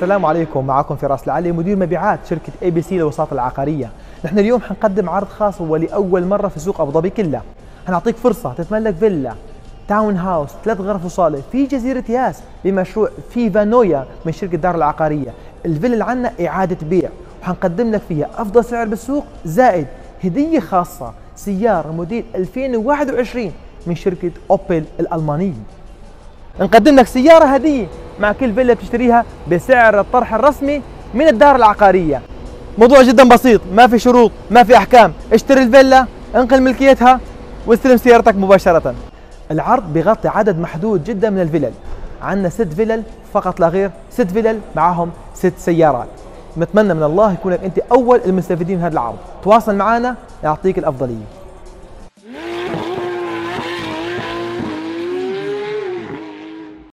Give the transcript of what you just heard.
السلام عليكم. معكم فراس العلي مدير مبيعات شركة ABC للوساطة العقارية. نحن اليوم حنقدم عرض خاص ولأول مرة في سوق أبو ظبي كلها حنعطيك فرصة تتملك فيلا town house ثلاث غرف وصالة في جزيرة ياس بمشروع فيفا نويا من شركة دار العقارية. الفيلا اللي عنا إعادة بيع وحنقدم لك فيها أفضل سعر بالسوق زائد هدية خاصة سيارة موديل 2021 من شركة أوبل الألمانية. نقدم لك سيارة هدية مع كل فيلا بتشتريها بسعر الطرح الرسمي من الدار العقارية. موضوع جدا بسيط ما في شروط ما في أحكام. اشتري الفيلا انقل ملكيتها واستلم سيارتك مباشرة. العرض بيغطي عدد محدود جدا من الفلل. عندنا ست فلل فقط لا غير ست فلل معاهم ست سيارات. نتمنى من الله يكونك أنت أول المستفيدين من هذا العرض. تواصل معنا يعطيك الأفضلية.